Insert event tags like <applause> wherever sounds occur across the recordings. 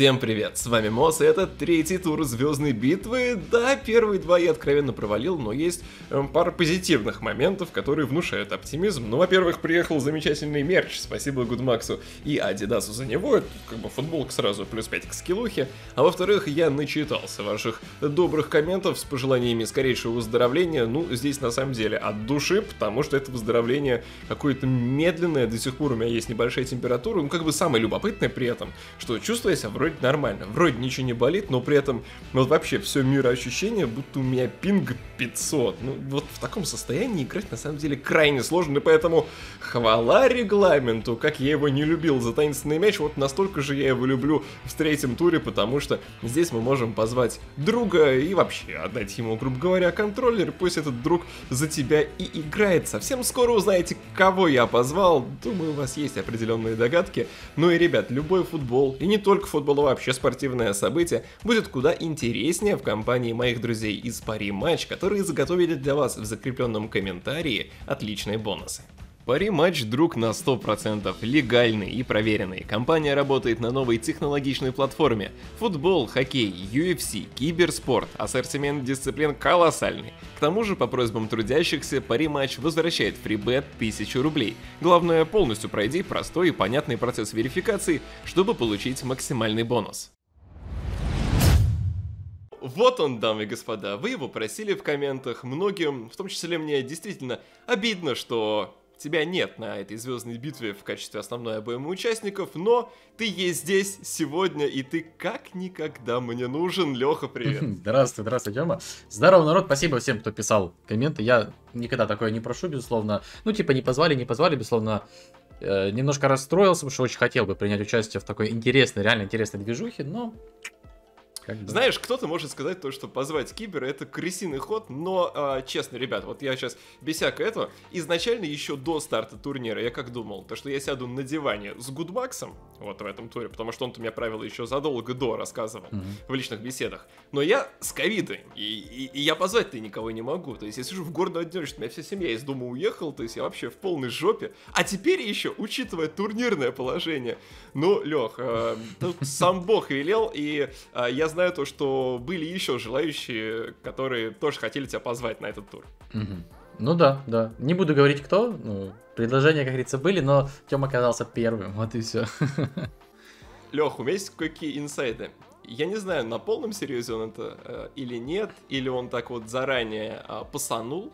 Всем привет, с вами Мос, и это третий тур Звездной битвы. Да, первые два я откровенно провалил, но есть э, пара позитивных моментов, которые внушают оптимизм. Ну, во-первых, приехал замечательный мерч, спасибо Гудмаксу и Адидасу за него, это как бы футболка сразу плюс 5 к скиллухе. А во-вторых, я начитался ваших добрых комментов с пожеланиями скорейшего выздоровления. Ну, здесь на самом деле от души, потому что это выздоровление какое-то медленное, до сих пор у меня есть небольшая температура, ну, как бы самое любопытное при этом, что чувствую себя вроде нормально, вроде ничего не болит, но при этом вот вообще все мироощущение, будто у меня пинг 500. Ну вот в таком состоянии играть на самом деле крайне сложно, и поэтому хвала регламенту, как я его не любил за таинственный мяч, вот настолько же я его люблю в третьем туре, потому что здесь мы можем позвать друга и вообще отдать ему, грубо говоря, контроллер, пусть этот друг за тебя и играет. Совсем скоро узнаете, кого я позвал, думаю, у вас есть определенные догадки. Ну и, ребят, любой футбол, и не только футбол, было вообще спортивное событие, будет куда интереснее в компании моих друзей из Пари Матч, которые заготовили для вас в закрепленном комментарии отличные бонусы. Пари матч друг на 100%, легальный и проверенный. Компания работает на новой технологичной платформе. Футбол, хоккей, UFC, киберспорт, ассортимент дисциплин колоссальный. К тому же, по просьбам трудящихся, Пари матч возвращает фрибет 1000 рублей. Главное, полностью пройди простой и понятный процесс верификации, чтобы получить максимальный бонус. Вот он, дамы и господа, вы его просили в комментах, многим, в том числе мне, действительно обидно, что тебя нет на этой звездной битве в качестве основной обоймы участников, но ты есть здесь сегодня, и ты как никогда мне нужен. Леха, привет. <laughs> Здравствуй, здравствуй, Тёма. Здорово, народ, спасибо всем, кто писал комменты. Я никогда такое не прошу, безусловно. Ну, типа, не позвали, не позвали, безусловно. Э, немножко расстроился, потому что очень хотел бы принять участие в такой интересной, реально интересной движухе, но как бы. Знаешь, кто-то может сказать то, что позвать Кибера это крысиный ход, но э, честно, ребят, вот я сейчас без всякого этого, изначально еще до старта турнира я как думал, то что я сяду на диване с Гудмаксом, вот в этом туре, потому что он-то мне правила еще задолго до рассказывал mm-hmm. в личных беседах, но я с ковидой, и, и, и я позвать-то никого не могу, то есть я сижу в городе одиночестве, у меня вся семья из дома уехала, то есть я вообще в полной жопе, а теперь еще, учитывая турнирное положение, ну, Лех, э, тут сам бог велел, и э, я знаю то, что были еще желающие, которые тоже хотели тебя позвать на этот тур. Ну да, да. Не буду говорить кто, ну, предложения, как говорится, были, но Тём оказался первым, вот и все. <laughs> Лех, у меня есть какие инсайды. Я не знаю, на полном серьезе он это э, или нет, или он так вот заранее э, посанул,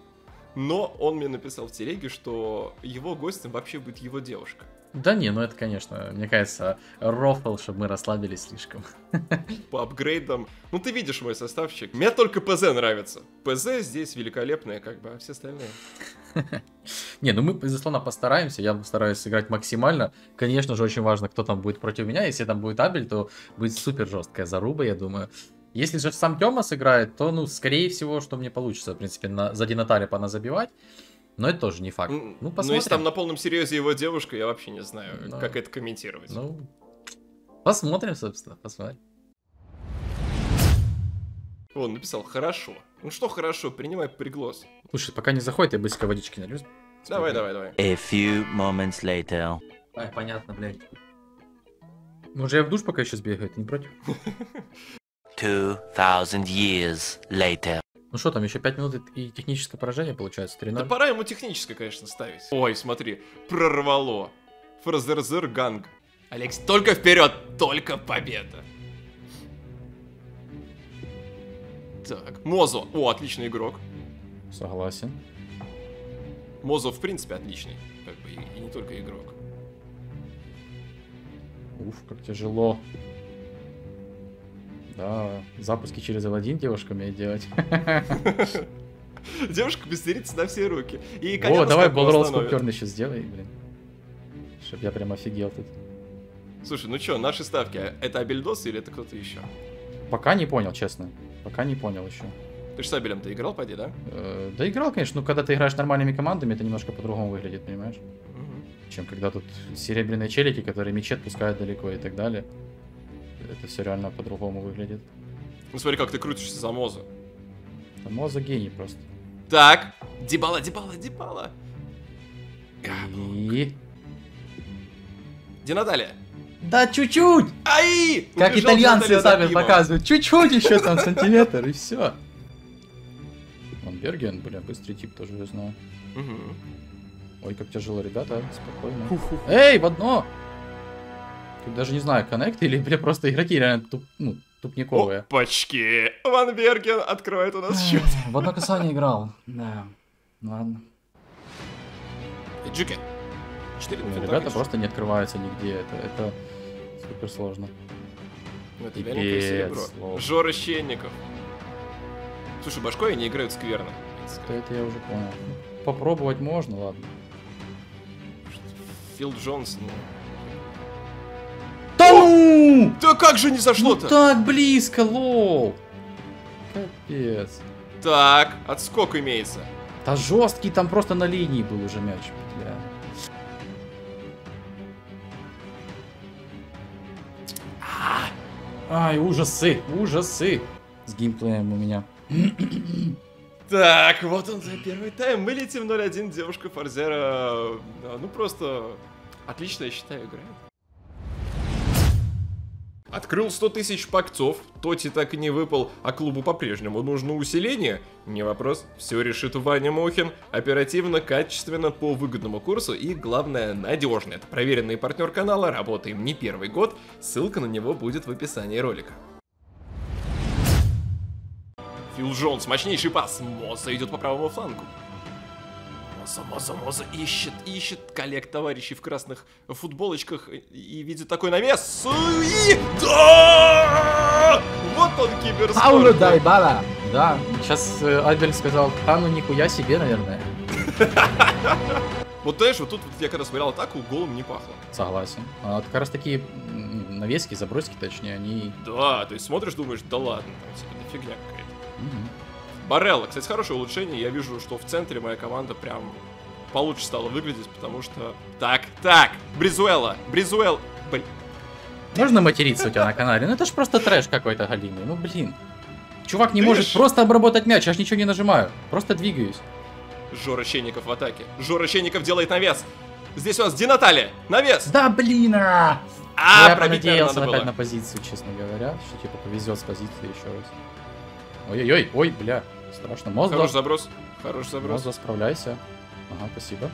но он мне написал в телеге, что его гостем вообще будет его девушка. Да не, ну это, конечно, мне кажется, рофл, чтобы мы расслабились слишком. <laughs> По апгрейдам. Ну ты видишь мой составчик. Мне только ПЗ нравится. ПЗ здесь великолепное, как бы, а все остальные. <laughs> Не, ну мы, безусловно, постараемся. Я стараюсь сыграть максимально. Конечно же, очень важно, кто там будет против меня. Если там будет Абель, то будет супер жесткая заруба, я думаю. Если же сам Тёма сыграет, то, ну, скорее всего, что мне получится, в принципе, на, за Динатаре поназабивать. Но это тоже не факт. Ну, посмотрим. Ну, если там на полном серьезе его девушка, я вообще не знаю, Но... как это комментировать. Ну, посмотрим, собственно, посмотрим. Он написал, хорошо. Ну что хорошо, принимай приглас. Слушай, пока не заходит, я быстренько водички налью. Давай, давай, давай. A few moments later. Ай, понятно, блядь. Может, я в душ пока еще сбегаю, ты не против? <laughs> Two thousand years later. Ну что там, еще 5 минут и техническое поражение получается? 3 Да пора ему техническое, конечно, ставить. Ой, смотри, прорвало. FORZOREZOR gang. Алекс, только вперед, только победа. Так, Мозо. О, отличный игрок. Согласен. Мозо, в принципе, отличный. Как бы, и, и не только игрок. Уф, как тяжело. Да, запуски через L1 <laughs> девушка умеет делать. Девушка мастерится на все руки. И О, давай Ballroll Sculpture еще сделай, блин. Чтоб я прям офигел тут. Слушай, ну что, наши ставки, это Абельдос или это кто-то еще? Пока не понял, честно. Пока не понял еще. Ты же с Абелем-то играл, поди, да? Э, да играл, конечно, но когда ты играешь нормальными командами, это немножко по-другому выглядит, понимаешь? Угу. Чем когда тут серебряные челики, которые мечи отпускают далеко и так далее это все реально по-другому выглядит. Ну смотри, как ты крутишься за Моза. Да Моза гений просто. Так, Дебала, Дебала, Дебала. И... Где Наталья? Да чуть-чуть! Ай! Как Убежал итальянцы сами показывают. Чуть-чуть еще там <laughs> сантиметр и все. Ван Берген, бля, быстрый тип тоже я знаю. Мгм. Ой, как тяжело, ребята, спокойно. Эй, в одно! Даже не знаю, коннект или, бля, просто игроки реально туп, ну, тупниковые. Опачки! Ван Берген открывает у нас счет. В одно касание играл. Да. Ладно. Финтах Ребята просто не открываются нигде. Это, это супер сложно. Ну, Это серебро. Жора Щенников. Слушай, башкой они играют скверно. Да это я уже понял. Ну, Попробовать можно, ладно. Фил Джонс, ну... Да ну! Да как же не Ну зашло-то? так близко, лол! Капец. Так, отскок имеется. Да жесткий, там просто на линии был уже мяч. Бля. Ай, ужасы, ужасы. С геймплеем у меня. Так, вот он за первый тайм. Мы летим 0-1. Девушка Форзера, э, ну просто отлично, я считаю, играет. Открыл 100 тысяч пакцов, Тоти так и не выпал, а клубу по-прежнему нужно усиление? Не вопрос, все решит Ваня Мохин. Оперативно, качественно, по выгодному курсу и, главное, надежно. Это проверенный партнер канала, работаем не первый год, ссылка на него будет в описании ролика. Фил Джонс, мощнейший пас. Моза идет по правому флангу. Моза, Моза, Моза ищет, ищет коллег, товарищей в красных футболочках и- видит такой навес. И... Да! Вот он киберспорт. Дайбала! Да, сейчас э, Альберт сказал, а ну нихуя себе, наверное. Вот знаешь, вот тут вот я когда смотрел атаку, голом не пахло. Согласен. А вот как раз такие навески, заброски, точнее, они... Да, то есть смотришь, думаешь, да ладно, там типа, да фигня какая-то. Мгм. Барелла, кстати, хорошее улучшение. Я вижу, что в центре моя команда прям получше стала выглядеть, потому что... Так, так, Бризуэлла, Бризуэлл... Блин, Можно материться у тебя на канале? Ну это ж просто трэш какой-то галимый. Ну блин. Чувак не Ты может ж- просто обработать мяч, я ж ничего не нажимаю. Просто двигаюсь. Жора Щенников в атаке. Жора Щенников делает навес. Здесь у нас Ди Наталья. Навес. Да блин! А, А, я пробить, надо опять было. на позицию, честно говоря. Что типа повезет с позиции еще раз. Ой-ой-ой, ой, бля. Страшно. Мозга. Хороший заброс. Хороший заброс. Мозга, справляйся. Ага, спасибо.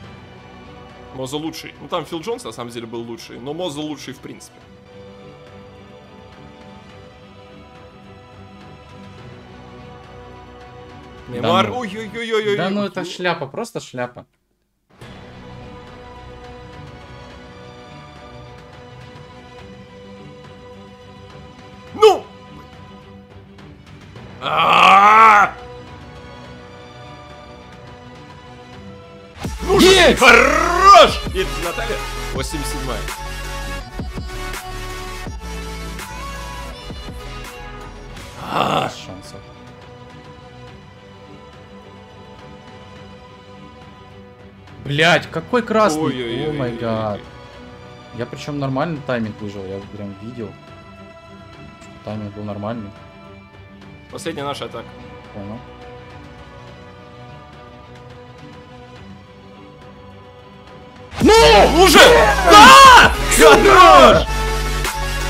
Моза лучший. Ну там Фил Джонс на самом деле был лучший, но Моза лучший в принципе. Неймар, ну. ой-ой-ой-ой-ой. Да ну это шляпа, просто шляпа. Ну! А-а-а! Ну Есть! Хорош! И Наталья 87 Без шансов. Блять, какой красный! О май гад. Я причем нормально тайминг выжил, я прям видел. Тайминг был нормальный, Последняя наша атака. понял. Ну, уже! Да! Хорош!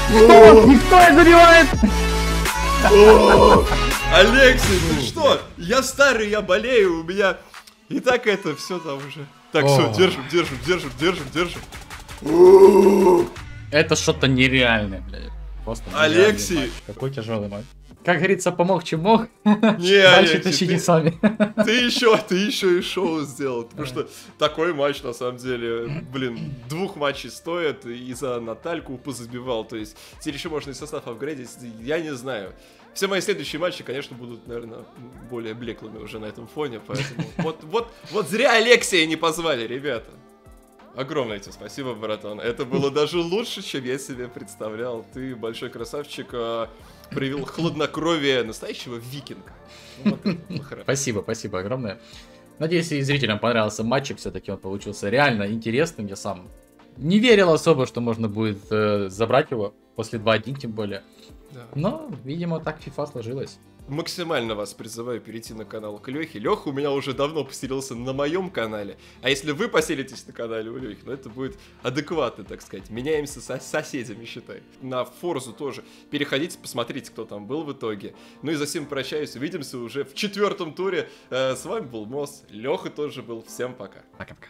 Никто не забивает! Алексей, ты что? Я старый, я болею, у меня и так это все там уже. Так, все, держим, держим, держим, держим, держим. Это что-то нереальное, блядь. Просто Алексей. Какой тяжелый матч. Как говорится, помог чем мог. <laughs> Не, Дальше Алексей, тащите ты- сами. <laughs> Ты еще, ты еще и шоу сделал. Потому что такой матч, на самом деле, блин, двух матчей стоит. И за Натальку позабивал. То есть, теперь еще можно и состав апгрейдить. Я не знаю. Все мои следующие матчи, конечно, будут, наверное, более блеклыми уже на этом фоне. Поэтому <laughs> вот, вот, вот зря Алексея не позвали, ребята. Огромное тебе спасибо, братан. Это было даже лучше, чем я себе представлял. Ты большой красавчик, а, проявил <laughs> хладнокровие настоящего викинга. Ну, вот. Спасибо, спасибо огромное. Надеюсь, и зрителям понравился матчик, все-таки он получился реально интересным. Я сам не верил особо, что можно будет э, забрать его после 2-1, тем более. Да. Но, видимо, так FIFA сложилась. Максимально вас призываю перейти на канал к Лехе. Леха у меня уже давно поселился на моем канале. А если вы поселитесь на канале у Лехи, ну это будет адекватно, так сказать. Меняемся со соседями, считай. На Форзу тоже. Переходите, посмотрите, кто там был в итоге. Ну и за всем прощаюсь. Увидимся уже в четвертом туре. Э, С вами был Мос. Леха тоже был. Всем пока. Пока-пока.